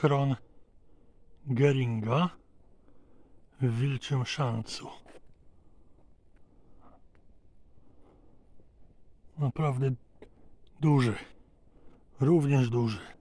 schron Geringa w Wilczym Szancu. Naprawdę duży. Również duży.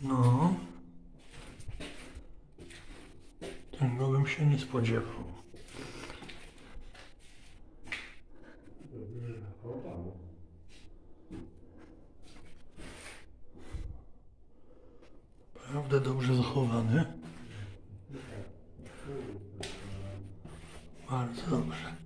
No. Tego bym się nie spodziewał. Naprawdę dobrze zachowany. Bardzo dobrze.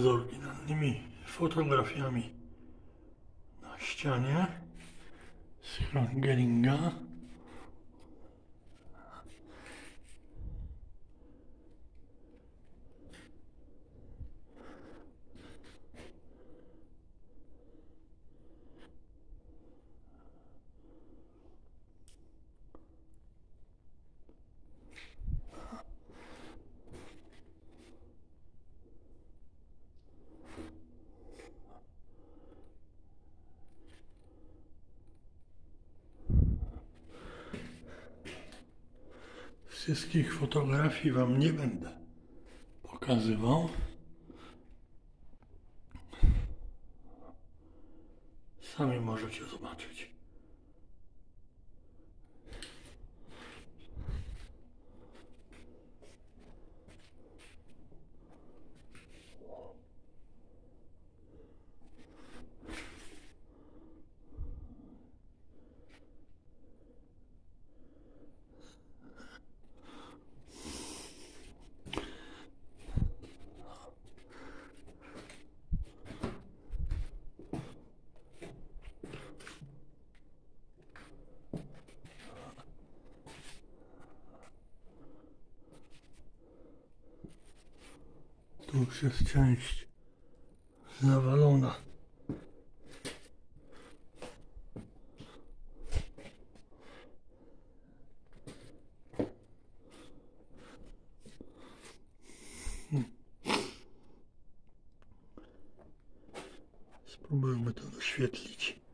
Z oryginalnymi fotografiami na ścianie schron Geringa. Wszystkich fotografii Wam nie będę pokazywał. Sami możecie zobaczyć. Tu jest część zawalona. Spróbujmy to doświetlić.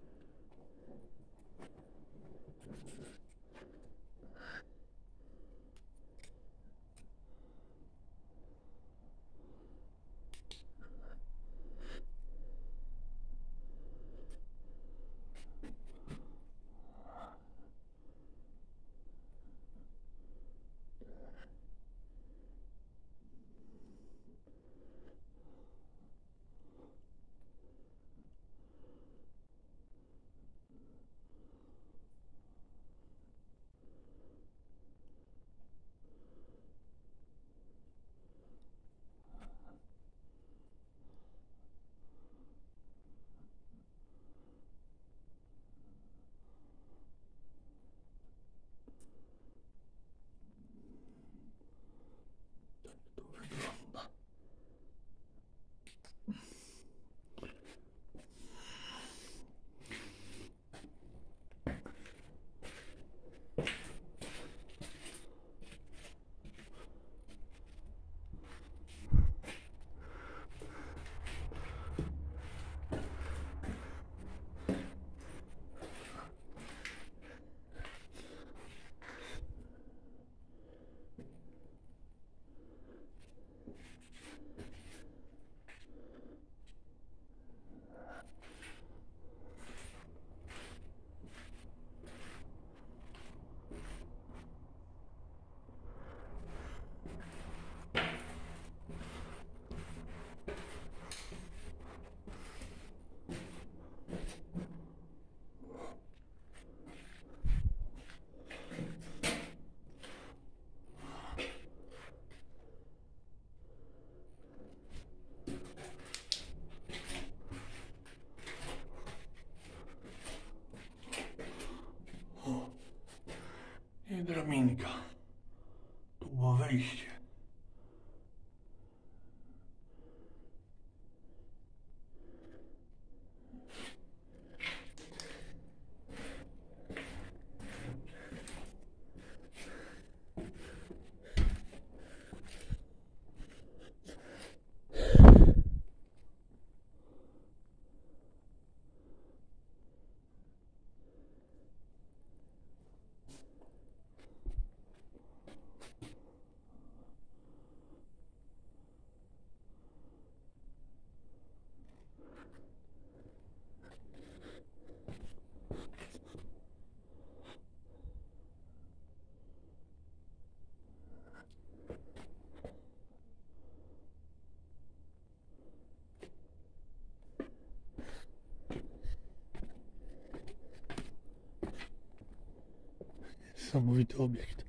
Niesamowity obiekt.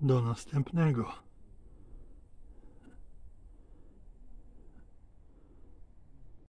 Do następnego.